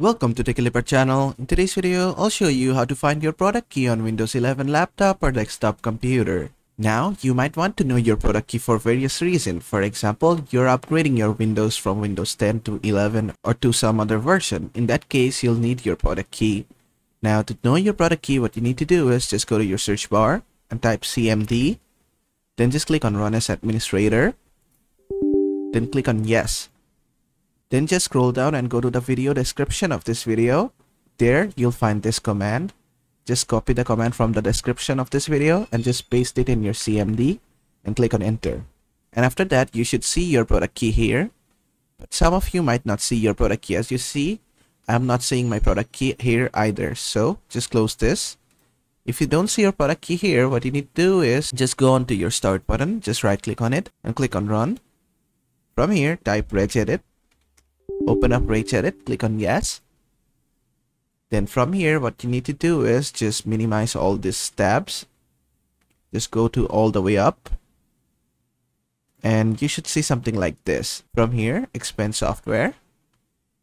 Welcome to the Techie Leopard channel. In today's video, I'll show you how to find your product key on Windows 11 laptop or desktop computer. Now, you might want to know your product key for various reasons. For example, you're upgrading your Windows from Windows 10 to 11 or to some other version. In that case, you'll need your product key. Now, to know your product key, what you need to do is just go to your search bar and type CMD. Then just click on Run as Administrator. Then click on Yes. Then just scroll down and go to the video description of this video. There, you'll find this command. Just copy the command from the description of this video and just paste it in your CMD and click on enter. And after that, you should see your product key here. But some of you might not see your product key. As you see, I'm not seeing my product key here either. So just close this. If you don't see your product key here, what you need to do is just go onto your start button, just right click on it and click on run. From here, type regedit open up regedit click on yes. Then from here what you need to do is just minimize all these tabs. Just go to all the way up. And you should see something like this. From here expand software.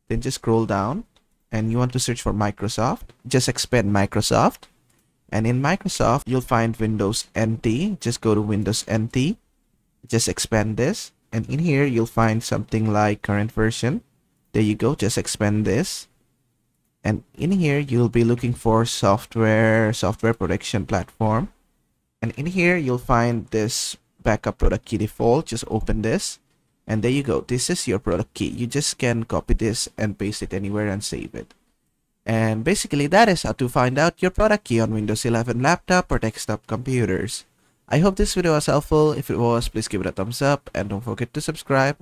Then just scroll down. And you want to search for Microsoft. Just expand Microsoft. And in Microsoft you'll find Windows NT just go to Windows NT just expand this. And in here you'll find something like current version there you go. Just expand this. And in here you'll be looking for software software protection platform. And in here you'll find this backup product key default. Just open this. And there you go. This is your product key. You just can copy this and paste it anywhere and save it. And basically that is how to find out your product key on Windows 11 laptop or desktop computers. I hope this video was helpful. If it was please give it a thumbs up and don't forget to subscribe